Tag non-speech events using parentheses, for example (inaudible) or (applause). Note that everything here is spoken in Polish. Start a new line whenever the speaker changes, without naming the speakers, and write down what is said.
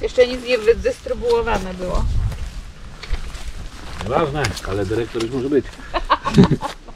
Jeszcze nic nie wydystrybuowane było.
Ważne, ale dyrektor już może być. (laughs)